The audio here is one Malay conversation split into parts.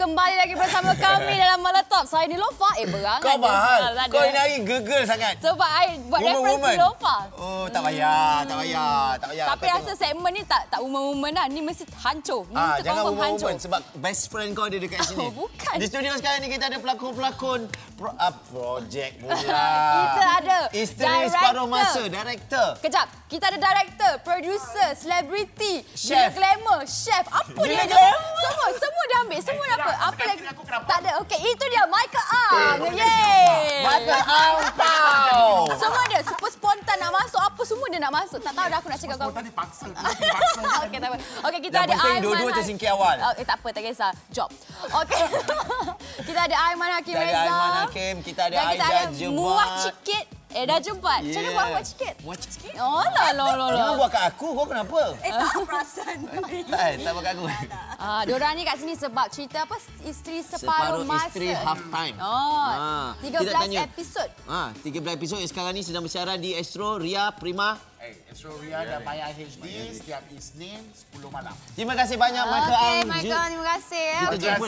kembali lagi bersama kami dalam Malatop. Saya ni Lofa. Eh, berangan. Kau mahal. Ada. Kau ini hari gegel sangat. Sebab I buat Woman, reference woman. Lofa. Oh, tak payah, tak payah, tak payah. Tapi Kau rasa tengok. segmen ni tak tak woman-woman lah. Ni mesti hancur. Ni Ah, mesti jangan confirm woman hancur. woman sebab best friend kau ada dekat sini. Oh, bukan. Di studio sekarang ni kita ada pelakon-pelakon pro, uh, projek pula. Kita ada Isteri director. separuh masa, director. Kejap, kita ada director, producer, selebriti, Chef. glamour, chef. Apa dia? glamour? Semua, semua dia ambil. Semua dia apa? Apa lagi? Tak ada. Okey, itu dia Michael Ang. Yeay. Michael Angpau. Semua dia super spontan nak masuk apa semua dia nak masuk. Tak tahu dah aku nak cakap kau. Tadi paksa. Dipaksa. Okey, tak apa. Okey, kita ada Aiman. dua-dua Ha- tersingkir awal. Eh, tak apa, tak kisah. Job. Okey. kita ada Aiman Hakim Kita ada Reza. Aiman Hakim, kita ada Dan kita ada Jebat. Muah Cikit. Eh, dah jumpa. Macam mana Yeah. buat muah cikit? Muah sikit. Oh, lah, lah, lah, Jangan lah. buat kat aku, kau kenapa? Eh tak perasan. Tak, eh, tak buat kat aku. Ah, diorang ni kat sini sebab cerita apa? Isteri separuh, Separuh masa. isteri half time. Oh, Ah, 13 kita tanya. episod. Ha, 13 episod yang sekarang ni sedang bersiaran di Astro Ria Prima. Eh, Astro Ria dan Maya HD setiap Isnin 10 malam. Terima kasih banyak Michael Okey, Ang. Michael, terima kasih. ya. Kita jumpa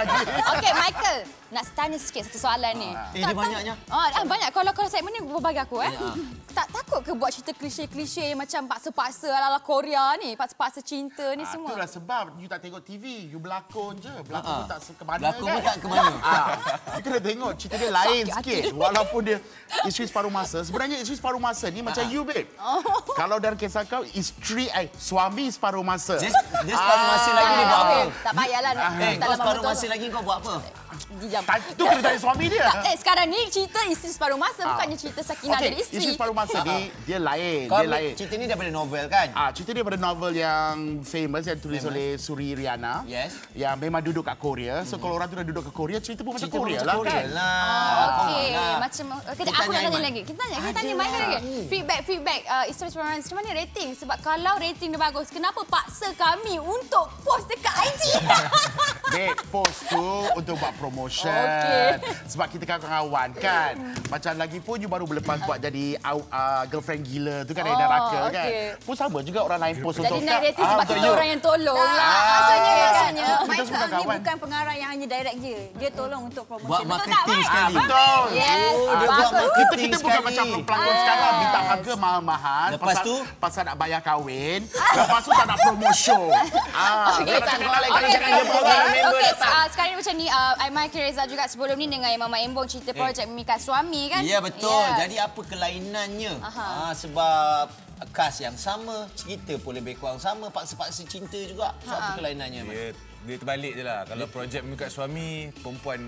lagi. Okey, Michael. Nak tanya sikit satu soalan ni. Eh, dia banyaknya. Oh, ah, banyak. Kalau kalau segmen ni bagi aku eh. Ya. Tak takut ke buat cerita klise-klise yang macam paksa-paksa ala-ala Korea ni, paksa-paksa cinta ni Ah, semua. Itulah sebab you tak tengok TV, you berlakon je. Berlakon Ah. pun tak ke mana Berlakon kan. pun tak ke mana. Ah, you kena tengok cerita dia lain sikit. Walaupun dia isteri separuh masa. Sebenarnya isteri separuh masa ni macam you babe. Kalau dalam kisah kau, isteri, eh, suami separuh masa. Dia, dia separuh masa lagi dia buat apa? Ah, Tak payahlah. nak- Eh, tak kau lama separuh betul. masa lagi kau buat apa? Dijam. Tak, tu kena tanya suami dia. Tak, eh, sekarang ni cerita isteri separuh masa bukannya cerita Sakinah Okey, jadi isteri. isteri separuh masa ni, dia lain. Kau Dia ambil lain. cerita ni daripada novel kan? Ah, cerita dia pada novel yang famous yang tulis Famous. oleh Suri Riana. Yes. Yang memang duduk kat Korea. So kalau orang tu dah duduk kat Korea, cerita pun macam Cerita pun Korea macam lah Korea kan. lah. Oh, Okey, on lah. macam okay, Kita aku nak tanya lagi. Kita tanya, kita tanya lah. lagi. Feedback feedback uh, isteri separuh masa macam mana rating? Sebab kalau rating dia bagus, kenapa paksa kami untuk post dekat IG? Dek, post tu untuk buat promotion. Okey. Sebab kita kan kawan kan. Macam lagi pun you baru berlepas buat jadi uh, girlfriend gila tu kan. Oh, Eda Raka kan. okey. Pun sama juga orang lain post Jadi untuk naik rating Ah, sebab kita you. orang yang tolong lah. Rasanya maksudnya, rasanya. Kita Michael semua ni bukan pengarah yang hanya direct je. Dia tolong untuk promotion. Buat marketing Mike? Ah, sekali. betul. Yes. Oh, buat marketing Kita kita bukan sekali. macam pelakon sekarang minta harga mahal-mahal. Lepas pasal, tu? pasal nak bayar kahwin. Lepas tu tak nak promotion. Ah, kalau tak lain, cakap ah, sekarang ni macam ni, uh, Aiman Reza juga sebelum ni dengan Mama Embong cerita projek memikat suami kan? Ya betul. Ya. Jadi apa kelainannya? Aha. Ha, sebab kas yang sama, cerita pun lebih kurang sama, paksa-paksa cinta juga. So, apa kelainannya? Dia, dia terbalik je lah. Kalau projek memikat suami, perempuan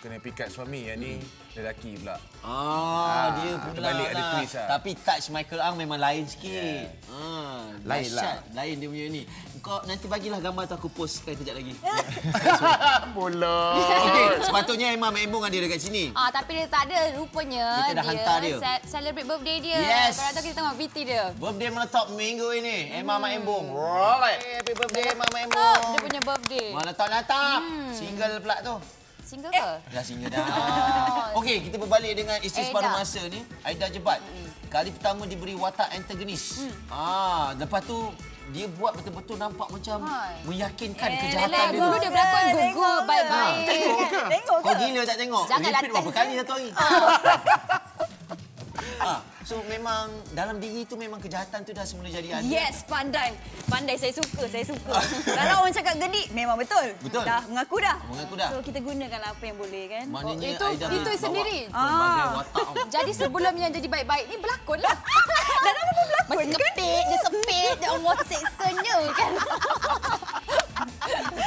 kena pikat suami. Yang ni lelaki pula. Ah, dia pula terbalik, ada lah. twist lah. Tapi touch Michael Ang memang lain sikit. Ah, Lain dahsyat. lah. Lain dia punya ni. Kau nanti bagilah gambar tu aku post sekali kejap lagi. Bola. Okey, sepatutnya Emma Embong ada dekat sini. Ah, tapi dia tak ada rupanya. Kita dah hantar dia. ce- celebrate birthday dia. Yes. Kalau tu kita tengok VT dia. Birthday meletup minggu ini. Emma Mak Embong. Right. Happy birthday Emma Mak Oh, Embong. dia punya birthday. Meletup-letup. Single pula tu. Single ke? Dah single dah. Okey, kita berbalik dengan isteri Aida. separuh masa ni, Aida Jebat. Kali pertama diberi watak antagonis. Ah, lepas tu dia buat betul-betul nampak macam Hai. meyakinkan Eh, kejahatan Yelah, dia. dulu dia berlakon Tengok gugur baik-baik. Tengok ke? Tengok Kau ke? gila tak tengok? Janganlah Repeat berapa tengok. kali satu hari? ah, so memang dalam diri tu memang kejahatan tu dah semula jadi ada. Yes, pandai. Pandai saya suka, saya suka. Kalau orang cakap gedik, memang betul. Betul. Dah mengaku dah. Mengaku dah. So kita gunakan apa yang boleh kan. Maknanya Oh, itu- Aida itu bawa sendiri. Ah. Jadi sebelum yang jadi baik-baik ni berlakon lah. Dan apa pun berlakon Masih kan? kepit, dia sepit, dia orang water seksonnya kan.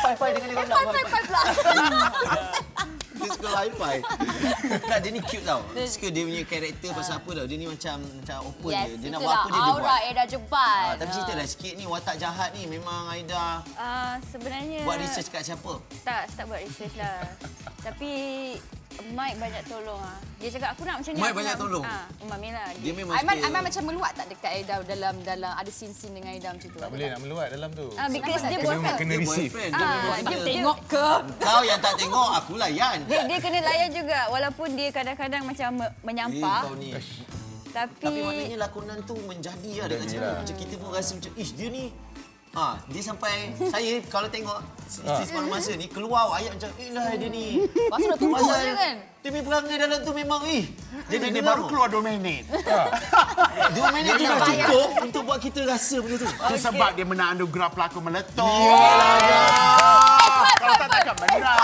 Pai-pai dengan dia. Pai-pai pula. Dia hi-fi. tak, dia ni cute tau. Suka dia punya karakter pasal apa tau. Dia ni macam macam open Yes, je. Dia nak buat apa dia, dia aura buat. Eda Jebat. Ah, tapi cerita dah sikit ni watak jahat ni memang Aida Ah, sebenarnya buat research kat siapa? Tak, tak buat research lah. Tapi Mike banyak tolong ah. Dia cakap aku nak macam ni. Mike banyak nak- tolong? Ah, Umami lah. Dia memang Aiman, Aiman macam meluat tak dekat Eda dalam dalam ada scene-scene dengan Eda macam tu? Tak boleh nak meluat dalam tu. Ah, because Kenapa dia tak buat Kena, kena Dia receive. Dia Ah, dia kena. Tengok ke? Kau yang tak tengok, aku layan. dia, dia kena layan juga walaupun dia kadang-kadang macam me- Eh, menyampah. kau ni. Tapi, Tapi maknanya lakonan tu menjadi lah dekat situ. Macam kita pun rasa macam, ish dia ni Ha, dia sampai saya kalau tengok isteri separuh masa ni keluar ayat macam eh lah dia ni. Pasal dah tumpuk je kan? Dia punya perangai dalam tu memang eh. Dia Jadi dia baru baru keluar 2 minit. Dua minit tu dah cukup untuk buat kita rasa benda tu. Itu sebab dia menang anugerah pelakon meletup. Kalau tak takkan menang.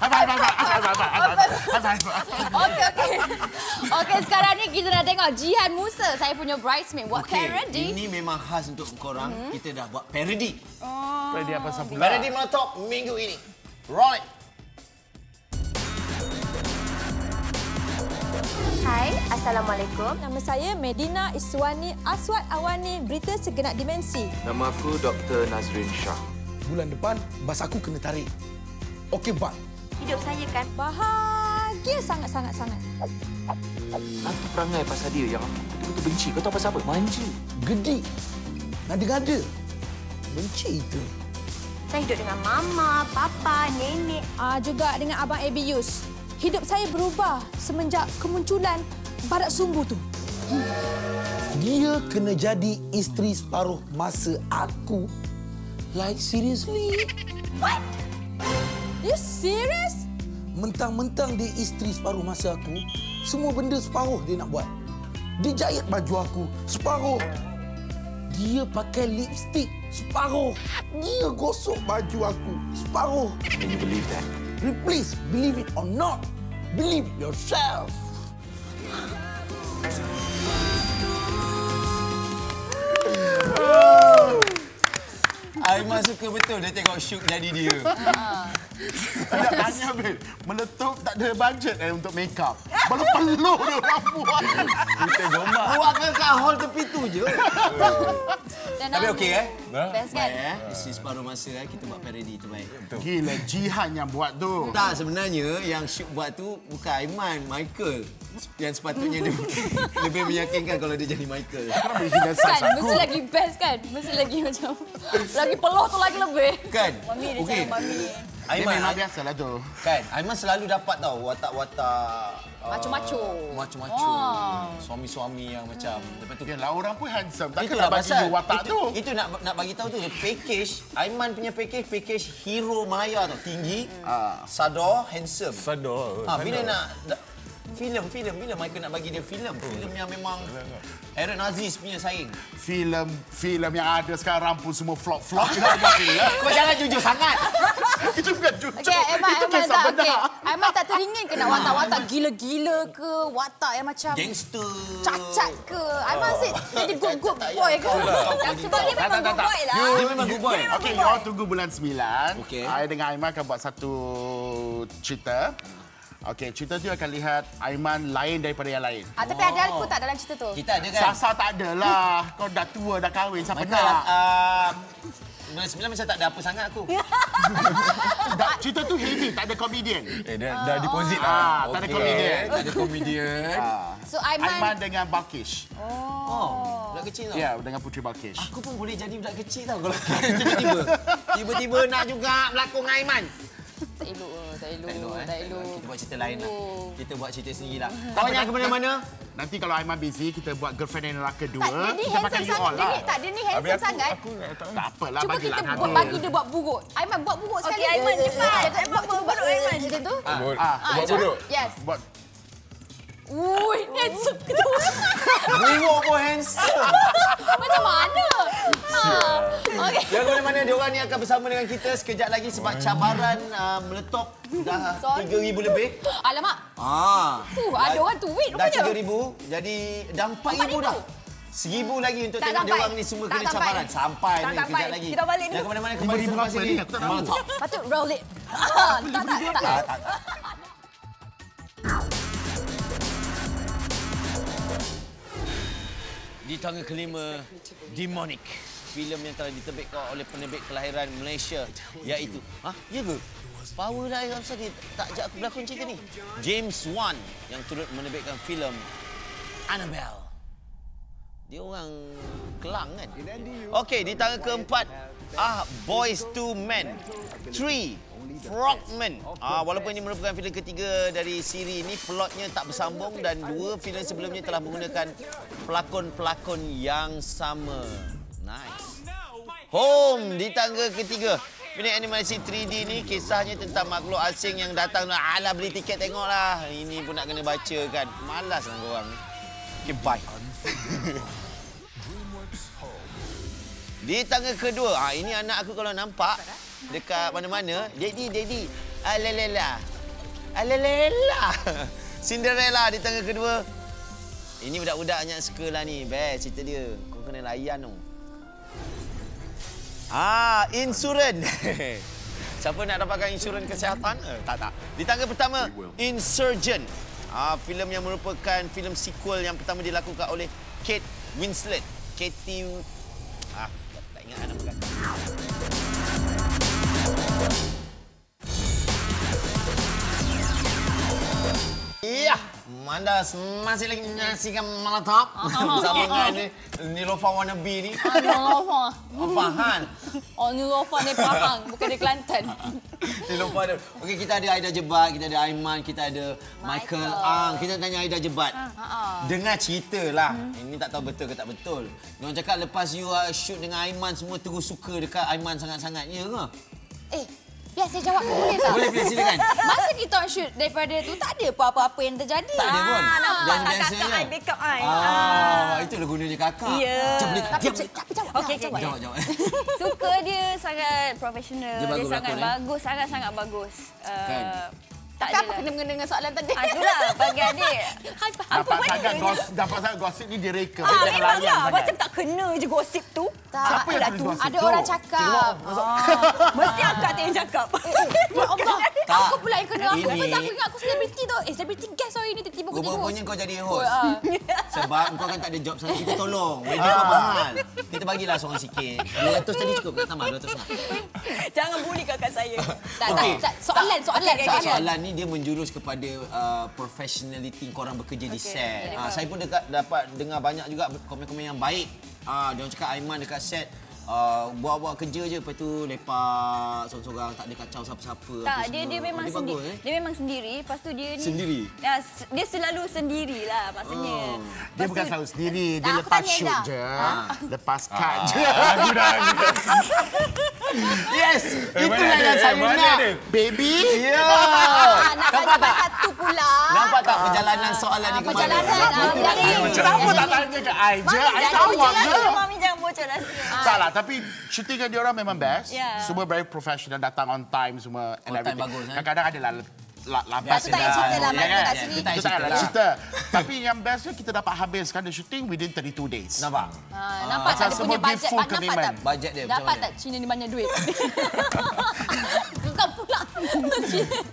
High five, high five, high five, high five, high five. Okey, okey. Okey, sekarang ni kita nak tengok Jihan Musa, saya punya bridesmaid. Buat Okey, parody. ini memang khas untuk korang. Kita dah buat parody. Ready apa sampul? Parody meletup minggu ini. Roll it. Hai, Assalamualaikum. Nama saya Medina Iswani Aswad Awani, berita segenap dimensi. Nama aku Dr. Nazrin Shah. bulan depan bas aku kena tarik. Okey, bang. Hidup saya kan Bahagia sangat-sangat-sangat. Apa perangai pasal dia yang aku betul-betul benci? Kau tahu pasal apa? Manja. Gedi. Ngada-ngada. Benci itu. saya hidup dengan mama, papa, nenek. Ah juga dengan Abang Abi Yus. Hidup saya berubah semenjak kemunculan barat sumbu tu. Dia kena jadi isteri separuh masa aku. Like seriously? You serious? Mentang-mentang dia isteri separuh masa aku, semua benda separuh dia nak buat. Dia jahit baju aku separuh. Dia pakai lipstick separuh. Dia gosok baju aku separuh. And you believe that? Please, believe it or not, believe it yourself. Aiman suka betul dia tengok shoot jadi dia. Tidak tanya, Bil. Meletup tak ada budget eh, untuk make up. Peluh-peluh dia orang buat. Kita gombak. Buatkan kat hall tepi tu je. Dan Tapi okey eh? Best kan? Eh. Isi separuh masa eh kita buat parody tu baik. Gila, Jihan yang buat tu. Tak sebenarnya yang shoot buat tu bukan Aiman, Michael. Yang sepatutnya dia lebih meyakinkan kalau dia jadi Michael. Kenapa Gila sas Kan, aku? mesti lagi best kan? Mesti lagi macam... lagi peluh tu lagi lebih. Kan? Mami dia Okey. cakap mami. Dia Aiman, memang biasalah tu. kan? Aiman selalu dapat tau watak-watak uh, Macho-macho. Macho-macho. Oh. Suami-suami yang macam lepas tu Yalah, orang pun handsome. Takkan nak bagi pasal you watak itu, tu. Itu nak nak bagi tahu tu package Aiman punya package package hero Maya tau tinggi, Ah. sadar, handsome. Sadar. Ha, bila nak da- filem filem bila Michael nak bagi dia filem filem yang memang Aaron Aziz punya saing. Filem filem yang ada sekarang pun semua flop-flop. Kita buat ni, ya. Kau jangan jujur sangat. Itu bukan jujur. Okey, Aiman, Itu Aiman kisah tak, benar. okey. Aiman tak teringin ke nak watak-watak gila-gila ke? Watak yang macam Gangster. cacat ke? Aiman asyik jadi good-good tak boy ke? Sebab dia Tak, memang good boy lah. Dia memang good boy. Okey, you all tunggu bulan 9. Okey. I dengan Aiman akan buat satu cerita. Okey, cerita tu akan lihat Aiman lain daripada yang lain. Ah, tapi ada aku tak dalam cerita tu? Kita ada kan? Sasa tak adalah. Kau dah tua, dah kahwin. Siapa Michael, nak? uh, Bulan sembilan macam tak ada apa sangat aku. Dah, cerita tu heavy, tak ada komedian. Eh, dah, dah deposit Ah, lah. tak ada komedian. Tak ada komedian. So Aiman Aiman, dengan Balkish. Oh, budak kecil tau. Ya, dengan Putri Balkish. Aku pun boleh jadi budak kecil tau kalau tiba-tiba. Tiba-tiba nak juga berlakon dengan Aiman. Tak elok, eh, tak elok, Tak elok, eh. tak elok. Kita buat cerita lain lah. Oh. Kita buat cerita sendiri lah. Kau jangan ke mana-mana. Nanti kalau Aiman busy, kita buat Girlfriend and Neraka 2. Tak, dia ni kita pakai handsome you sangat. all Dia lah. ni, tak, dia ni handsome aku, sangat. aku nak tahu. Tak apalah, Cuba bagilah kita satu. buat, bagi dia buat buruk. Aiman buat buruk sekali. Okey, Aiman, cepat. Buat buruk, Aiman. Macam tu? Buat Ah, buat bodoh. Yes. Buat Ui, handsome tu. Buruk pun handsome. Macam. Okey. Jangan ke mana-mana. Diorang ni akan bersama dengan kita sekejap lagi sebab cabaran uh, meletup dah 3,000 lebih. Alamak. Ah. Uh, ada orang tweet Dah rupanya. 3,000. Jadi dah 4,000 dah. Seribu lagi untuk Tak tengok sampai. diorang ni semua Tak kena sampai. cabaran. Sampai Tak ni sampai. kejap lagi. Kita balik Jangan dulu. ke mana-mana. Kembali 5,000 selepas ini. Aku tak tahu. Patut roll it. tak, tak, tak. Di tangga kelima, Demonic. Filem yang telah diterbitkan oleh penerbit kelahiran Malaysia iaitu... Ha? Ya ke? Power lah Aisyah dia tak ajak aku berlakon cerita ni. James Wan yang turut menerbitkan filem Annabelle. Dia orang Kelang kan? Okey, di tangga keempat, ah Boys to Men. Three, Frogmen. Ah, walaupun ini merupakan filem ketiga dari siri ini, plotnya tak bersambung dan dua filem sebelumnya telah menggunakan pelakon-pelakon yang sama. Home di tangga ketiga. Film animasi 3D ni kisahnya tentang makhluk asing yang datang. Alah beli tiket tengoklah. Ini pun nak kena baca kan. Malas lah korang ni. Okay, bye. Di tangga kedua, ha, ini anak aku kalau nampak dekat mana-mana, Daddy, Daddy, alalela. Alalela. Cinderella di tangga kedua. Ini budak-budak banyak suka lah ni. Best cerita dia. Kau kena layan tu. Ah, insurans. Siapa nak dapatkan insurans kesihatan? Eh, tak, tak. Di tangga pertama, Insurgent. Ah, filem yang merupakan filem sequel yang pertama dilakukan oleh Kate Winslet. Katie... Ah, tak ingat nama kan. Mandas masih lagi menyaksikan Malatop bersama dengan ni Nilofa Wannabe ni. Nilofa. Apa hal? Oh, Nilofa ni Pahang, bukan di Kelantan. Nilofa ada. Okey, kita ada Aida Jebat, kita ada Aiman, kita ada Michael, Ang. Kita tanya Aida Jebat. Dengar cerita lah. Ini tak tahu betul ke tak betul. Diorang cakap lepas you uh, shoot dengan Aiman, semua terus suka dekat Aiman sangat-sangat. Ya ke? Eh, biar saya jawab boleh tak? Boleh, boleh, silakan. Masa kita orang shoot daripada tu, tak ada apa-apa yang terjadi. Tak ada pun. Ah, nampak Dan tak kakak biasanya- I backup I. Ah, itulah gunanya kakak. Ya. Macam boleh Tapi, diam. tapi jawab. Okey, okey, okey. Jawab, jawab. Suka dia sangat profesional. Dia Dia, bagus sangat berlakon, eh? bagus, sangat-sangat bagus. Uh, Kan? Tak Tapi apa adalah. kena mengena dengan soalan tadi? Ah, itulah bagi adik. Hai, Apa Dapat benda sangat gosip, dapat sangat gosip ni direka. Ah, memang layan lah. sangat. Macam tak kena je gosip tu. Tak. Siapa yang Apalah tulis tu? gosip Ada tu? orang cakap. Mesti akak tu yang cakap. Ya Allah, Tak. aku pula yang kena. Aku Ini- first aku ingat aku selebriti tu. Eh, selebriti guest hari ni tiba-tiba aku jadi host. Rupa-rupanya kau jadi host. Ah. Sebab kau kan tak ada job sana kita tolong. Wedding kau mahal. Kita bagilah seorang sikit. 200 tadi cukup tak tambah 200 lah. Jangan bully kakak saya. Tak, tak, tak. Soalan, soalan. Soalan ni dia menjurus kepada uh, professionality korang bekerja di set. jadi Uh, saya pun dekat, dapat dengar banyak juga komen-komen yang baik. Ah, uh, dia orang cakap Aiman dekat set uh, buat-buat kerja je lepas tu lepak sorang-sorang tak ada kacau siapa-siapa. Tak, apa dia semua. dia memang Dia sendiri. bagus, eh? Dia memang sendiri. Lepas tu dia ni Sendiri? Ya, s- dia selalu sendirilah maksudnya. Oh. Dia bukan tu- selalu sendiri. Dia Tak, lepas tanya shoot dah. je. Lepas cut je. Yes, itulah mana yang dia? saya Eh, mana nak. dia? Baby. Ya. Nampak tak? satu pula. Nampak tak perjalanan soalan ni ke mana? Perjalanan. ah, Kenapa tak tanya ke I je? I jangan jawab bocor je. Mami jangan bocor rahsia. Tak lah, tapi syuting dengan dia orang memang best. Semua very professional, datang on time semua. and On time everything. bagus, eh? Kadang-kadang ada lah la- lambat. Itu tak cerita lah. Itu. Itu tak cerita lah. Tapi yang bestnya kita dapat habiskan the shooting within 32 days. Nampak? Ah, nampak tak dia semua punya bajet? Ah, Nampak tak? Bajet dia Dapat tak Cina ni banyak duit? Bukan pula.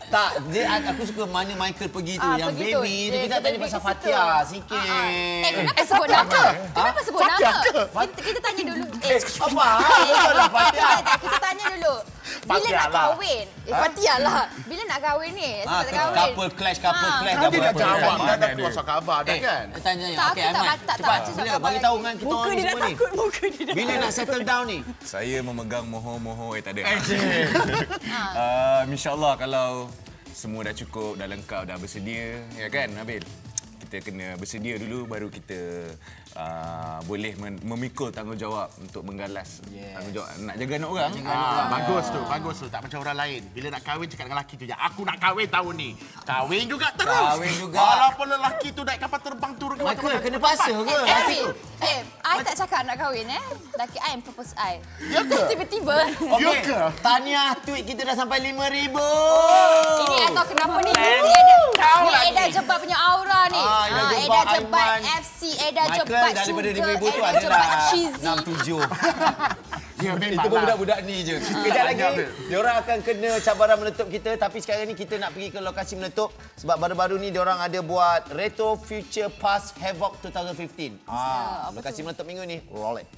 Tak, dia aku suka mana Michael pergi tu. Ah, yang pergi baby tu Dia- kita tanya pasal. Fatia Ah, sikit. Eh, kenapa sebut nama? Kenapa sebut Fatia nama? ke? Kita, kita tanya dulu. Eh, Apa? Betul lah Fatia. Kita, kita tanya dulu. Bila nak lah. kahwin? Eh, Fatia lah. Bila nak kahwin ni? Ah, Sebab nak kahwin. couple clash, couple Ah. clash. Dia dah jawab clash. dah, keluar dia? khabar dah Eh, kan? Dia tanya, Tak, okey aku tak Ahmad, tak- tak cepat. Bila? Bagi tahu kan kita Muka orang ni dia dah semua ni. takut, muka dia dah Bila nak settle down ni? Saya memegang moho-moho eh tak ada. Eh, uh, InsyaAllah kalau semua dah cukup, dah lengkap, dah bersedia. Ya kan Nabil? Kita kena bersedia dulu baru kita uh, boleh memikul tanggungjawab untuk menggalas Yes. tanggungjawab nak jaga anak orang. Ah, bagus tu, bagus tu. Tak macam orang lain. Bila nak kahwin cakap dengan lelaki tu je, aku nak kahwin tahun ni. Kahwin juga terus. Kahwin juga. Walaupun lelaki tu naik kapal terbang turun ke mana-mana. kena paksa ke? Eh, Hati eh, tu. eh, I tak cakap nak kahwin eh. Laki I yang propose I. Ya ke? Tiba-tiba. Ya Okey, ke? Tahniah tweet kita dah sampai 5,000. Ini I tahu kenapa ni. Ni Eda, ni Eda Jebat punya aura ni. Ah, Eda Jebat, Jebat. FC, Eda Michael Jebat daripada Sugar, 5,000 tu adalah Jebat Cheesy. 6,7. Ya, memang Itu pun lah. budak-budak ni je. Kejap lagi, diorang akan kena cabaran meletup kita. Tapi sekarang ni kita nak pergi ke lokasi meletup. Sebab baru-baru ni diorang ada buat Retro Future Past Havoc 2015. Ah, lokasi meletup minggu ni, roll it.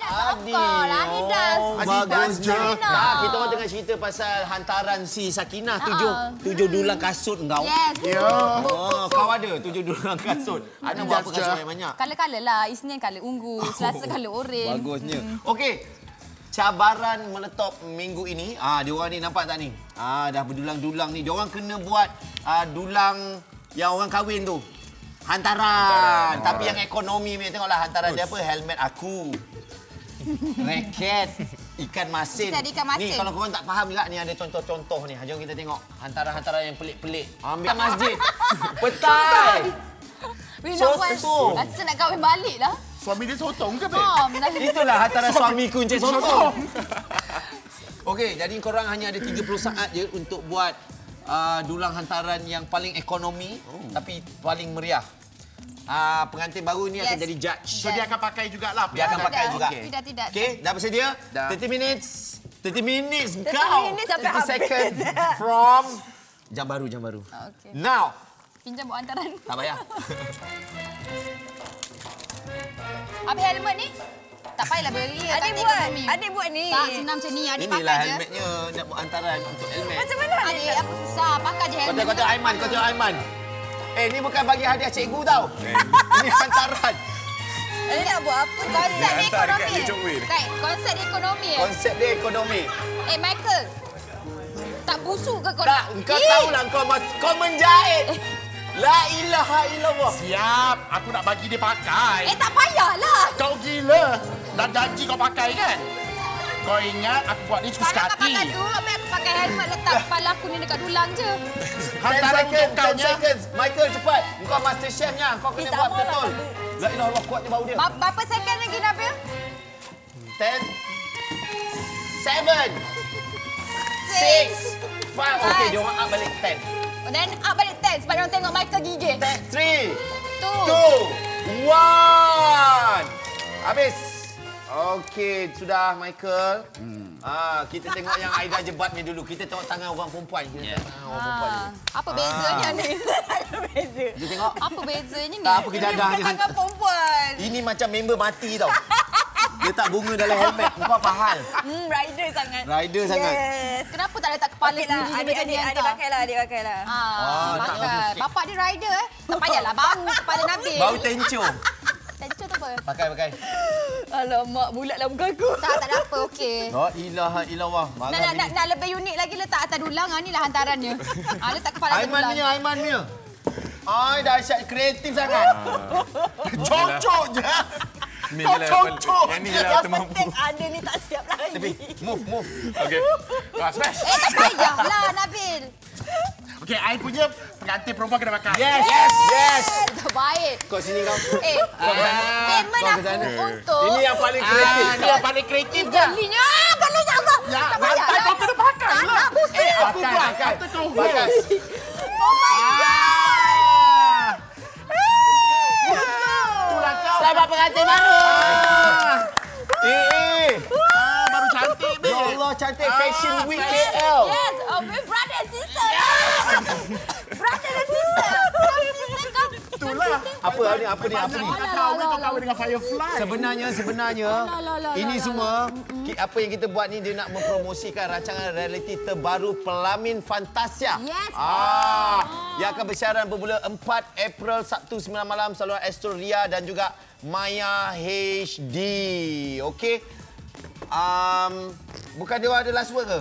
Adidas, of course. Adidas. Oh, Adidas bagus je. Nah, kita orang tengah cerita pasal hantaran si Sakinah tujuh, tujuh dulang kasut engkau. Yes. Ya. Oh, kau ada tujuh dulang kasut. Ada buat apa Adidas kasut je. yang banyak? Kala-kala lah. Isnin kala ungu. Selasa kala oren. Bagusnya. Okey. Cabaran meletup minggu ini. Ah, dia orang ni nampak tak ni? Ah, dah berdulang-dulang ni. Dia orang kena buat ah, dulang yang orang kahwin tu. Hantaran. Tapi yang ekonomi ni tengoklah hantaran dia apa? Helmet aku. Raket ikan masin. Ada ikan masin. Ni kalau korang tak faham juga ni ada contoh-contoh ni. Jom kita tengok hantaran-hantaran yang pelik-pelik. Ambil masjid. Petai. Weh, So, nak buat. tu. Rasa nak kahwin balik lah. Suami dia sotong ke, Beb? Oh. Itulah hantaran suami kunci sotong. Okey, jadi korang hanya ada 30 saat je untuk buat uh, dulang hantaran yang paling ekonomi oh. tapi paling meriah. Uh, pengantin baru ni akan Yes. jadi judge. So dia akan pakai jugalah. Dia akan pakai juga. Tidak, tidak. Okey, dah bersedia? Dah. 30 minutes. 30 minutes 30 kau. minutes sampai 30 habis. second from jam baru, jam baru. Okey. Now, Pinjam buat hantaran. tak payah. Habis helmet ni? Tak payahlah beli. Adik kat buat. ekonomi. Adik buat ni. Tak, senang macam ni. Adik Inilah pakai je. helmetnya nak buat hantaran untuk helmet. Macam mana adik Adik, apa susah. Pakai je Kau helmet. kau tengok Aiman, kau tengok Aiman. Eh, ni bukan bagi hadiah cikgu tau. Ini hantaran. Adik nak buat apa? Konsep Dia ekonomi. Konsep dia ekonomi. eh. Konsep dia ekonomi. Eh, Michael. Tak busuk ke kau? Tak, kau tahulah kau mas- kau menjahit. La ilaha illallah. Siap. Aku nak bagi dia pakai. Eh, tak payahlah. Kau gila. Dah janji kau pakai kan? Kau ingat aku buat ni suka Kalau tak hati. pakai tu, apa aku pakai helmet letak kepala aku ni dekat dulang je. 10 Hantaran untuk seconds, kau 10 nya. seconds. Michael, cepat. Kau master chefnya. Kau kena tak buat betul. La ilaha illallah, kuatnya bau dia. Berapa second lagi, Nabil? 10, 7, 6, 5. Okey, dia orang up balik 10. Dan up balik 10 sebab orang tengok Michael gigih. 3, Tu. 2, 1. Habis. Okey, sudah Michael. Hmm. Ah, kita tengok yang Aida jebat ni dulu. Kita tengok tangan orang perempuan. Kita tengok tangan orang perempuan. Ah, apa bezanya ni? Beza. Kita tengok. Apa bezanya ni? Tak apa kejadahnya. Tangan perempuan. Ini macam member mati tau. Dia tak bunga dalam helmet. Kau apa hal? Hmm, rider sangat. Rider sangat. Yes. Kenapa tak letak kepala lah, sendiri adik, macam adik, ni adik hantar? pakai lah, adik pakai lah. Ah, tak pakai. Bapak dia rider eh. Tak payahlah bau kepala Nabil. Bau tenco. Tenco tu apa? Pakai, pakai. Alamak, bulatlah muka aku. Tak, tak ada apa. Okey. La ilaha illallah. Nak, Marah nak, nak, bini. nak lebih unik lagi letak atas dulang. Ah, inilah hantarannya. Ah, letak kepala atas Aiman dulang. punya, Aiman punya. Ay, dahsyat kreatif sangat. Cocok je. Ni je lah cocok. Yang ni je lah Yang termampu. penting ada ni tak siap lagi. Tapi, move, move. Okey. Ah, smash. Eh, tak payahlah Nabil. Okey, I punya pengantin perempuan kena pakai. Yes, yes, yes. Terbaik. Kau sini kau. Eh, payment Kau ke aku sana. untuk... Ini yang paling kreatif. Ah, ni yang paling kreatif? Belinya, ah, aku. Ya, tak lantai payahlah. kau kena pakai Tak lah. nak, pusing. Eh, aku buat. pakai. Kata kau Pakai. Oh my Ah. Itulah kau. Selamat pengantin baru. Eh, eh. Ah, baru cantik. Ya Allah, cantik Ah, Fashion Week. KL. Yes, oh, we're brother and sister. Brother and sister. Kau kau. Itulah. Apa ni? Apa ni? Apa ni? Nak kahwin kau dengan Firefly. Sebenarnya sebenarnya ini semua apa yang kita buat ni dia nak mempromosikan rancangan realiti terbaru Pelamin Fantasia. Yes. Ah, yang akan bersiaran bermula 4 April Sabtu 9 malam saluran Astro Ria dan juga Maya HD. Okey. Um, bukan dia ada last word ke?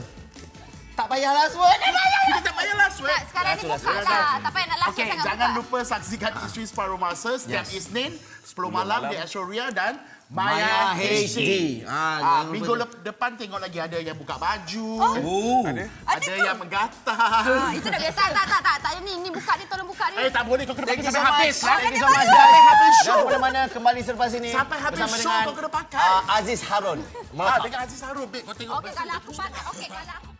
Tak payah last word. Tak payah. Kita tak payahlah, Tak, sweat. sekarang ni Last, buka last, lah. Tak payah nak last Okey, sangat jangan buka. lupa saksikan Isteri Separuh Masa setiap Yes. Isnin 10 malam di Astro Ria dan Maya Maya HD. HD. Ah, Ah, minggu lep- depan tengok lagi ada yang buka baju. Oh. Ada? Ada yang menggatal. Ah, Itu dah biasa. Tak, tak, tak. Tak, ni, ni buka ni. Tolong buka ni. Eh, tak boleh. Kau kena pakai so sampai habis. Thank you so much. Sampai Dan, habis dan show. mana-mana kembali selepas ini. Sampai habis bersama show kau kena pakai. ah, Aziz Harun. Ah, dengan Aziz Harun, babe. Kau tengok. Okey, kalau aku pakai. Okey, kalau aku